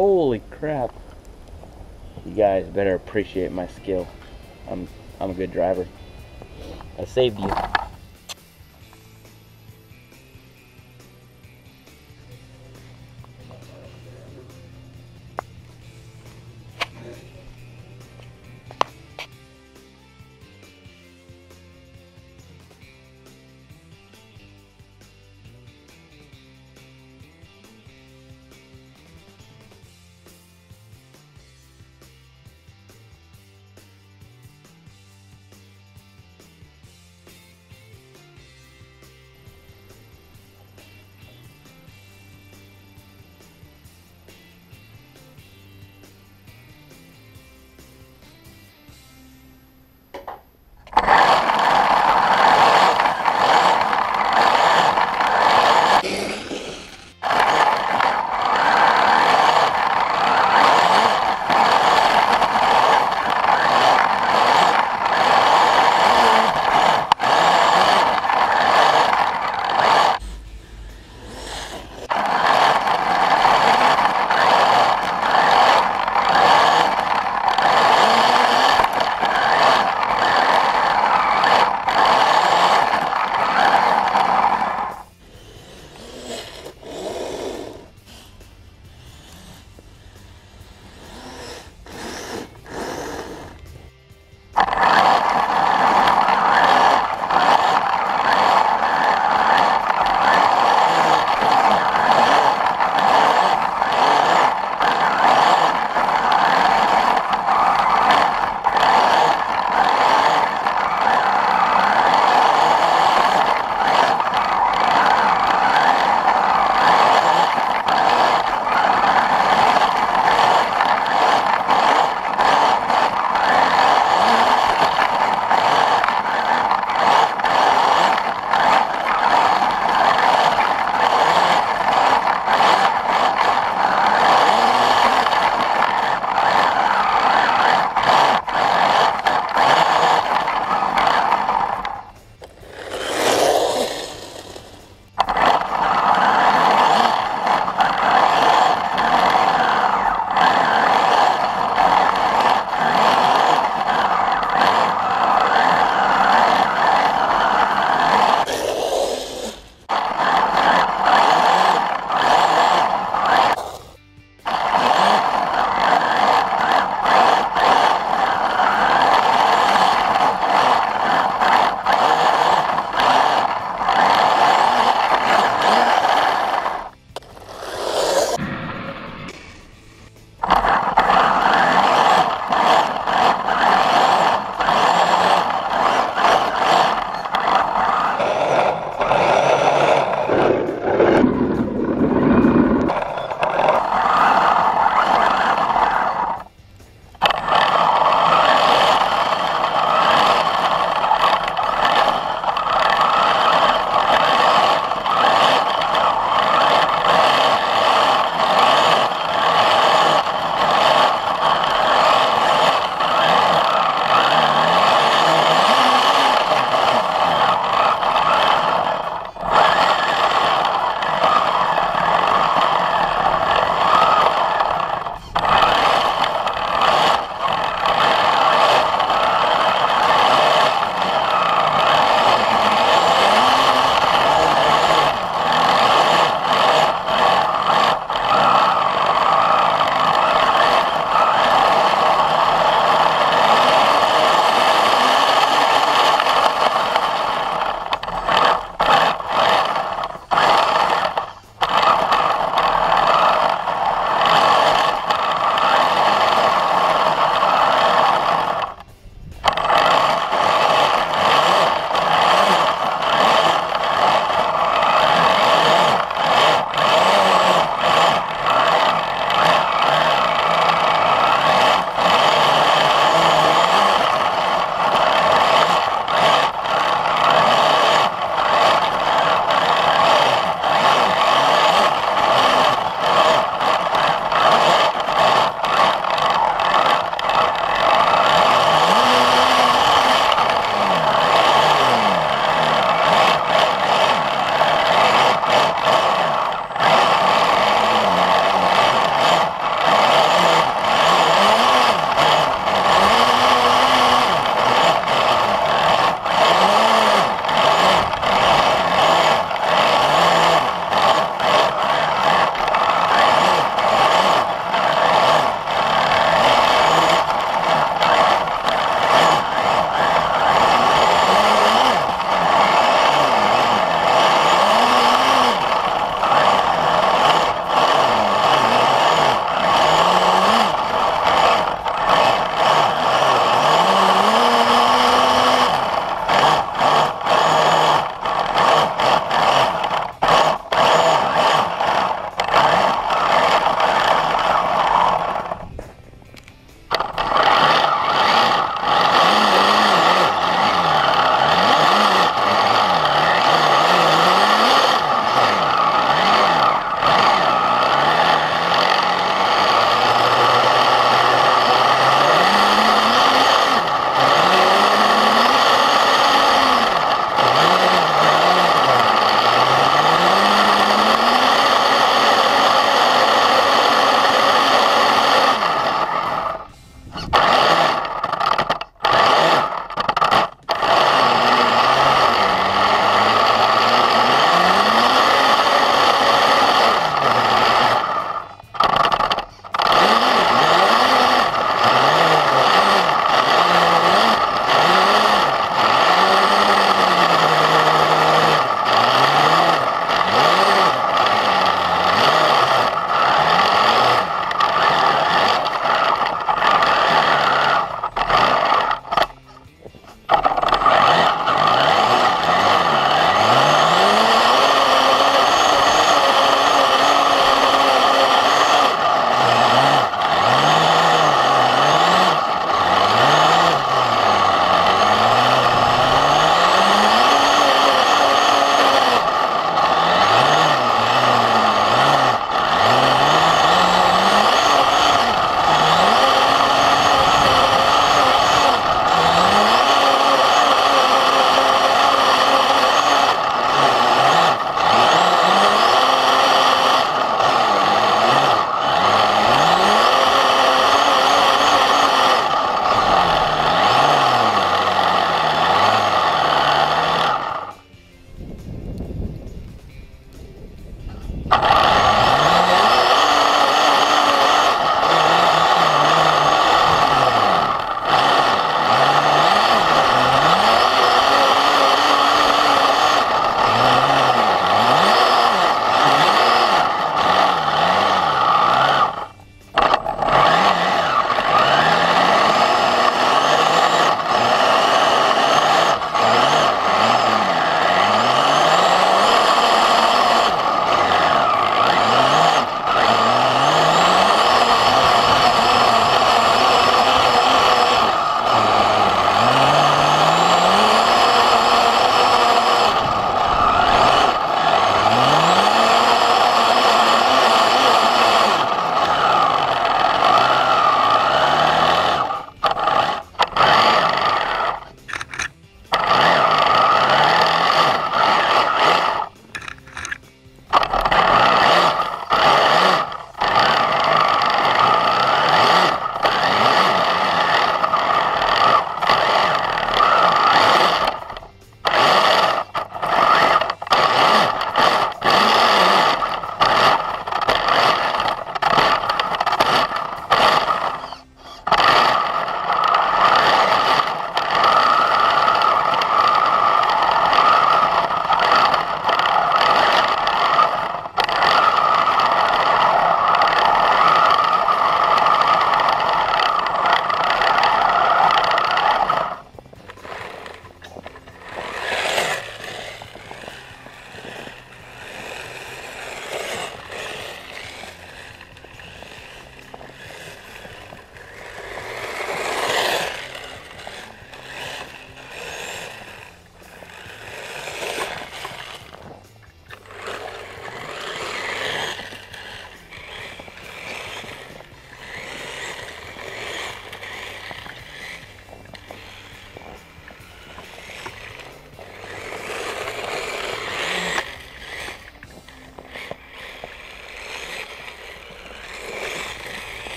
Holy crap. You guys better appreciate my skill. I'm I'm a good driver. I saved you.